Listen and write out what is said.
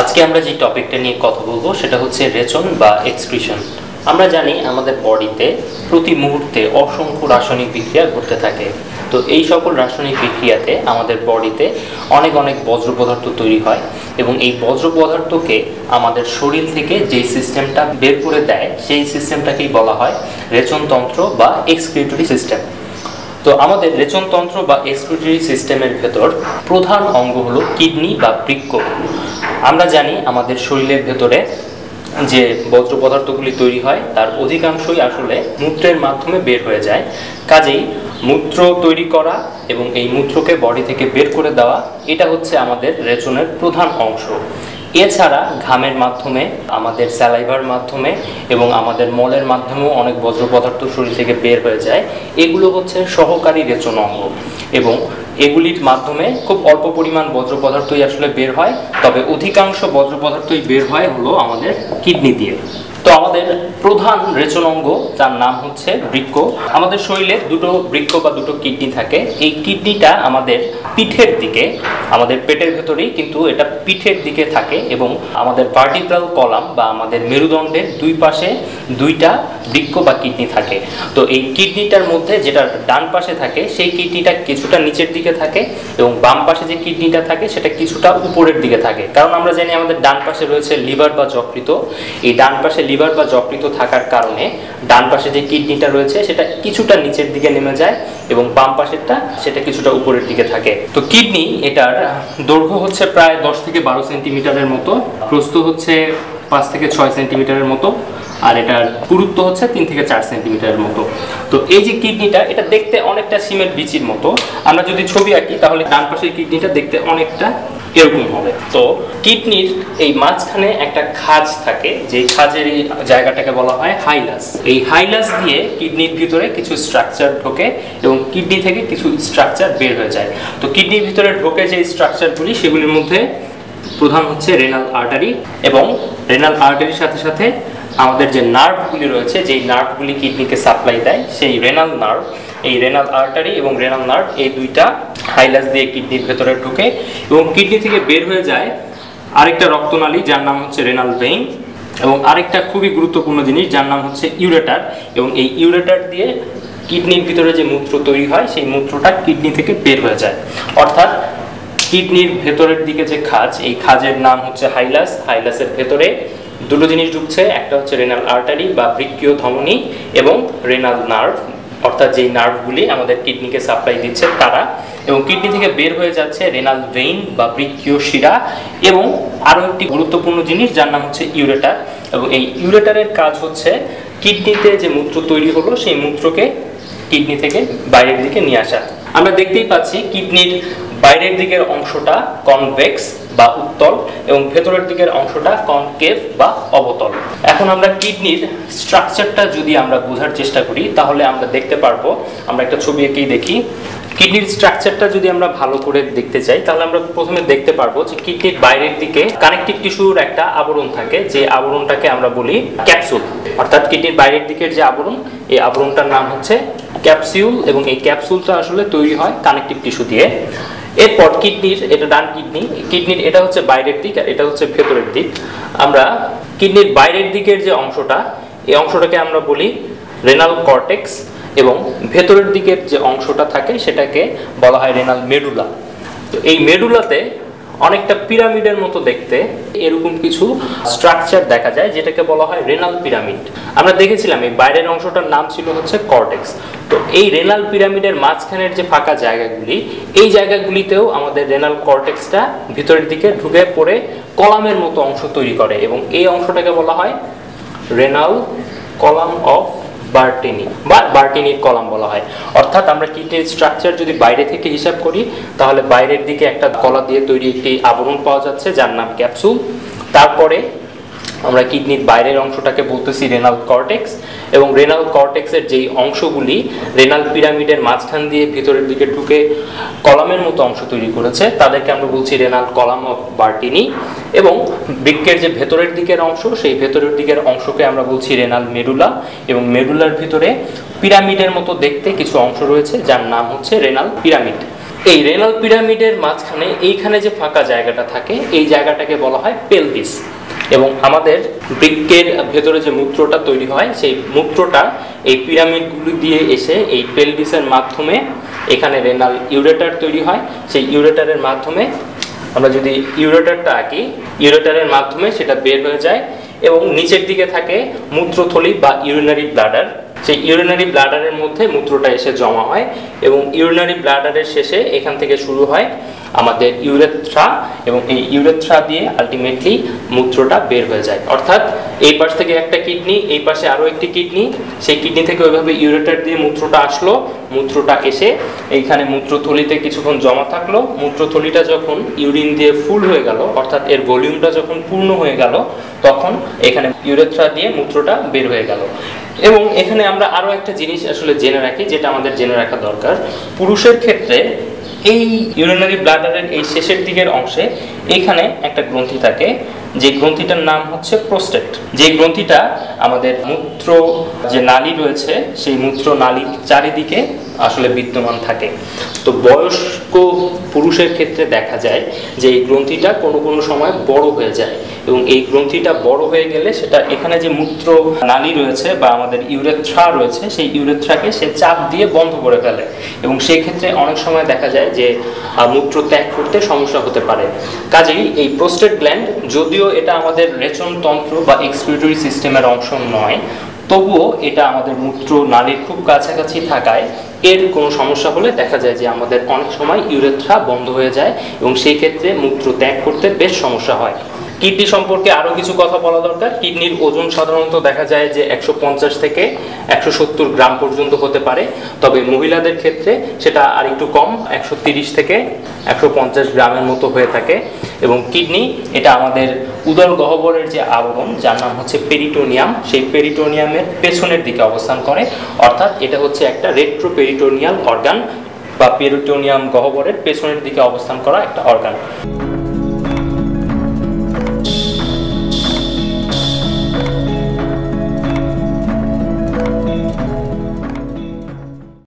আজকে আমরা যে টপিকটা নিয়ে কথা বলব সেটা হচ্ছে রেচন বা এক্সক্রিশন। আমরা জানি আমাদের বডিতে প্রতি মুহূর্তে অসংখ্য রাসায়নিক বিক্রিয়া ঘটতে থাকে। তো এই সকল রাসায়নিক বিক্রিয়াতে আমাদের বডিতে অনেক অনেক বজ্র পদার্থ তৈরি হয় এবং এই বজ্র পদার্থকে আমাদের শরীর থেকে যেই সিস্টেমটা বের করে দেয়, সেই সিস্টেমটাকেই বলা হয় রেচনতন্ত্র বা এক্সক্রিটরি সিস্টেম। তো আমাদের রেচনতন্ত্র বা এক্সক্রিটরি সিস্টেমের ভেতর প্রধান অঙ্গ হলো কিডনি বা বৃক্ক আমরা জানি আমাদের শরীরের ভেতরে যে বজ্র পদার্থগুলি তৈরি হয়, তার অধিকাংশই আসলে মূত্রের মাধ্যমে বের হয়ে যায়। কাজেই মূত্র তৈরি করা এবং এই মূত্রকে বডি থেকে বের করে দেওয়া, এটা হচ্ছে আমাদের রেচনের প্রধান অংশ। এছাড়া ঘামের মাধ্যমে, আমাদের স্যালাইভার মাধ্যমে এবং আমাদের মলের মাধ্যমেও অনেক বজ্র পদার্থ শরীর থেকে বের হয়ে যায়। এগুলো হচ্ছে সহকারী রেচন অঙ্গ। এবং এগুলির মাধ্যমে খুব অল্প পরিমাণ বজ্র পদার্থই আসলে বের হয়, তবে অধিকাংশ বজ্র পদার্থই বের হয় হলো আমাদের কিডনি দিয়ে। তো আমাদের প্রধান রেচন অঙ্গ, যার নাম হচ্ছে বৃক্ক। আমাদের শরীরে দুটো বৃক্ষ বা দুটো কিডনি থাকে। এই কিডনিটা আমাদের পিঠের দিকে, আমাদের পেটের ভেতরেই, কিন্তু এটা পিঠের দিকে থাকে এবং আমাদের ভার্টিব্রাল কলাম বা আমাদের মেরুদণ্ডের দুই পাশে দুইটা বৃক্ষ বা কিডনি থাকে। তো এই কিডনিটার মধ্যে যেটা ডান পাশে থাকে, সেই কিডনিটা কিছুটা নিচের দিকে থাকে এবং বাম পাশে যে কিডনিটা থাকে, সেটা কিছুটা উপরের দিকে থাকে। কারণ আমরা জানি আমাদের ডান পাশে রয়েছে লিভার বা যকৃত। এই ডান পাশে লিভার বা যকৃত থাকার কারণে ডান পাশে যে কিডনিটা রয়েছে, সেটা কিছুটা নিচের দিকে নেমে যায় এবং বাম পাশেরটা সেটা কিছুটা উপরের দিকে থাকে। তো কিডনি এটার দৈর্ঘ্য হচ্ছে প্রায় দশ থেকে বারো সেন্টিমিটারের মতো, প্রস্থ হচ্ছে পাঁচ থেকে ছয় সেন্টিমিটারের মতো। আর এটার পুরুত্ব হচ্ছে তিন থেকে চার সেন্টিমিটারের মতো। তো এই যে কিডনিটা, এটা দেখতে অনেকটা সিমের বিচির মতো। আমরা যদি ছবি আঁকি, তাহলে ডান পাশের কিডনিটা দেখতে অনেকটা এরকম হবে। তো কিডনির এই মাঝখানে একটা খাজ থাকে যে খাজের জায়গাটাকে বলা হয় হাইলাস। এই হাইলাস দিয়ে কিডনির ভিতরে কিছু স্ট্রাকচার ঢোকে এবং কিডনি থেকে কিছু স্ট্রাকচার বের হয়ে যায়। তো কিডনির ভিতরে ঢোকে যে স্ট্রাকচারগুলি সেগুলির মধ্যে প্রধান হচ্ছে রেনাল আর্টারি এবং রেনাল আর্টারির সাথে সাথে আমাদের যে নার্ভগুলি রয়েছে, যেই নার্ভগুলি কিডনিকে সাপ্লাই দেয়, সেই রেনাল নার্ভ এই রেনাল আর্টারি এবং রেনাল নার্ভ এই দুইটা হাইলাস দিয়ে কিডনির ভেতরে ঢুকে এবং কিডনি থেকে বের হয়ে যায় আরেকটা রক্তনালী যার নাম হচ্ছে রেনাল ভেইন এবং আরেকটা খুবই গুরুত্বপূর্ণ জিনিস যার নাম হচ্ছে ইউরেটার এবং এই ইউরেটার দিয়ে কিডনির ভিতরে যে মূত্র তৈরি হয়, সেই মূত্রটা কিডনি থেকে বের হয়ে যায়। অর্থাৎ কিডনির ভেতরের দিকে যে খাজ, এই খাজের নাম হচ্ছে হাইলাস হাইলাসের ভেতরে দুটো জিনিস ঢুকছে, একটা হচ্ছে রেনাল আর্টারি বা বৃক্কীয় ধমনী এবং রেনাল নার্ভ অর্থাৎ যেই নার্ভগুলি আমাদের কিডনিকে সাপ্লাই দিচ্ছে তারা। এবং কিডনি থেকে বের হয়ে যাচ্ছে রেনাল ভেইন বা বৃক্কীয় শিরা এবং আরও একটি গুরুত্বপূর্ণ জিনিস যার নাম হচ্ছে ইউরেটার এবং এই ইউরেটারের কাজ হচ্ছে কিডনিতে যে মূত্র তৈরি হলো, সেই মূত্রকে কিডনি থেকে বাইরের দিকে নিয়ে আসা। আমরা দেখতেই পাচ্ছি কিডনির বাইরের দিকের অংশটা কনভেক্স বা উত্তল এবং ভেতরের দিকের অংশটা কনকেভ বা অবতল। এখন আমরা কিডনির স্ট্রাকচারটা যদি আমরা বোঝার চেষ্টা করি, তাহলে আমরা দেখতে পারব, আমরা একটা ছবি এঁকেই দেখি। কিডনির স্ট্রাকচারটা যদি আমরা ভালো করে দেখতে চাই, তাহলে আমরা প্রথমে দেখতে পারব যে কিডনির বাইরের দিকে কানেকটিভ টিস্যুর একটা আবরণ থাকে, যে আবরণটাকে আমরা বলি ক্যাপসুল। অর্থাৎ কিডনির বাইরের দিকের যে আবরণ, এই আবরণটার নাম হচ্ছে ক্যাপসিউল এবং এই ক্যাপসুলটা আসলে তৈরি হয় কানেকটিভ টিস্যু দিয়ে। এরপর কিডনির, এটা ডান কিডনি, কিডনির এটা হচ্ছে বাইরের দিক আর এটা হচ্ছে ভেতরের দিক। আমরা কিডনির বাইরের দিকের যে অংশটা, এই অংশটাকে আমরা বলি রেনাল কর্টেক্স এবং ভেতরের দিকের যে অংশটা থাকে সেটাকে বলা হয় রেনাল মেডুলা তো এই মেডুলাতে অনেকটা পিরামিডের মতো দেখতে। এরকম কিছু স্ট্রাকচার দেখা যায়, যেটাকে বলা হয় রেনাল পিরামিড আমরা দেখেছিলাম এই বাইরের অংশটার নাম ছিল হচ্ছে কর্টেক্স তো এই রেনাল পিরামিডের মাঝখানের যে ফাঁকা জায়গাগুলি, এই জায়গাগুলিতেও আমাদের রেনাল কর্টেক্সটা ভিতরের দিকে ঢুকে পড়ে কলামের মতো অংশ তৈরি করে এবং এই অংশটাকে বলা হয় রেনাল কলাম অফ বার্টিনি, বা বার্টিনির কলাম বলা হয়। অর্থাৎ আমরা কিটের স্ট্রাকচার যদি বাইরে থেকে হিসাব করি, তাহলে বাইরের দিকে একটা কলা দিয়ে তৈরি একটি আবরণ পাওয়া যাচ্ছে, যার নাম ক্যাপসুল তারপরে আমরা কিডনির বাইরের অংশটাকে বলতেছি রেনাল কর্টেক্স এবং রেনাল কর্টেক্সের যেই অংশগুলি রেনাল পিরামিডের মাঝখান দিয়ে ভিতরের দিকে ঢুকে কলামের মতো অংশ তৈরি করেছে, তাদেরকে আমরা বলছি রেনাল কলাম অফ বার্টিনি এবং বৃক্ষের যে ভেতরের দিকের অংশ, সেই ভেতরের দিকের অংশকে আমরা বলছি রেনাল মেডুলা এবং মেডুলার ভিতরে পিরামিডের মতো দেখতে কিছু অংশ রয়েছে, যার নাম হচ্ছে রেনাল পিরামিড এই রেনাল পিরামিডের মাঝখানে এইখানে যে ফাঁকা জায়গাটা থাকে, এই জায়গাটাকে বলা হয় পেলভিস এবং আমাদের বৃক্কের ভেতরে যে মূত্রটা তৈরি হয়, সেই মূত্রটা এই পিরামিডগুলি দিয়ে এসে এই পেলভিসের মাধ্যমে এখানে রেনাল ইউরেটার তৈরি হয়। সেই ইউরেটারের মাধ্যমে আমরা যদি ইউরেটারটা আঁকি, ইউরেটারের মাধ্যমে সেটা বের হয়ে যায় এবং নিচের দিকে থাকে মূত্রথলি বা ইউরিনারি ব্লাডার। সেই ইউরিনারি ব্লাডারের মধ্যে মূত্রটা এসে জমা হয় এবং ইউরিনারি ব্লাডারের শেষে এখান থেকে শুরু হয় আমাদের ইউরেথ্রা এবং এই ইউরেথ্রা দিয়ে আলটিমেটলি মূত্রটা বের হয়ে যায়। অর্থাৎ এই পাশ থেকে একটা কিডনি, এই পাশে আরও একটি কিডনি। সেই কিডনি থেকে ওইভাবে ইউরেটার দিয়ে মূত্রটা আসলো। মূত্রটা এসে এইখানে মূত্রথলিতে কিছুক্ষণ জমা থাকল। মূত্রথলিটা যখন ইউরিন দিয়ে ফুল হয়ে গেল, অর্থাৎ এর ভলিউমটা যখন পূর্ণ হয়ে গেল, তখন এখানে ইউরেথ্রা দিয়ে মূত্রটা বের হয়ে গেল। এবং এখানে আমরা আরও একটা জিনিস আসলে জেনে রাখি, যেটা আমাদের জেনে রাখা দরকার। পুরুষের ক্ষেত্রে এই ইউরিনারি ব্লাডারের এই শেষের দিকের অংশে এইখানে একটা গ্রন্থি থাকে যে গ্রন্থিটার নাম হচ্ছে প্রোস্টেট। যে গ্রন্থিটা আমাদের মূত্র যে নালী রয়েছে, সেই মূত্র নালীর চারিদিকে আসলে বিদ্যমান থাকে। তো বয়স্ক পুরুষের ক্ষেত্রে দেখা যায় যে এই গ্রন্থিটা কোনো কোনো সময় বড় হয়ে যায় এবং এই গ্রন্থিটা বড় হয়ে গেলে সেটা এখানে যে মূত্র নালী রয়েছে বা আমাদের ইউরেথ্রা রয়েছে, সেই ইউরেথ্রাকে সে চাপ দিয়ে বন্ধ করে ফেলে। এবং সেই ক্ষেত্রে অনেক সময় দেখা যায় যে মূত্র ত্যাগ করতে সমস্যা হতে পারে। কাজেই এই প্রোস্টেট গ্ল্যান্ড যদিও এটা আমাদের রেচনতন্ত্র বা এক্সপিরেটরি সিস্টেমের অংশ নয়। তবুও এটা আমাদের মূত্র নালীর খুব কাছাকাছি থাকায় এর কোনো সমস্যা হলে দেখা যায় যে আমাদের অনেক সময় ইউরেথ্রা বন্ধ হয়ে যায় এবং সেই ক্ষেত্রে মূত্র ত্যাগ করতে বেশ সমস্যা হয়। কিডনি সম্পর্কে আরও কিছু কথা বলা দরকার। কিডনির ওজন সাধারণত দেখা যায় যে একশো পঞ্চাশ থেকে একশো সত্তর গ্রাম পর্যন্ত হতে পারে। তবে মহিলাদের ক্ষেত্রে সেটা আর একটু কম, একশো থেকে একশো পঞ্চাশ গ্রামের মতো হয়ে থাকে। এবং কিডনি, এটা আমাদের উদর গহ্বরের যে আবরণ, যার নাম হচ্ছে পেরিটোনিয়াম, সেই পেরিটোনিয়ামের পেছনের দিকে অবস্থান করে। অর্থাৎ এটা হচ্ছে একটা রেট্রো পেরিটোনিয়াল অর্গান বা পেরিটোনিয়াম গহ্বরের পেছনের দিকে অবস্থান করা একটা অর্গান।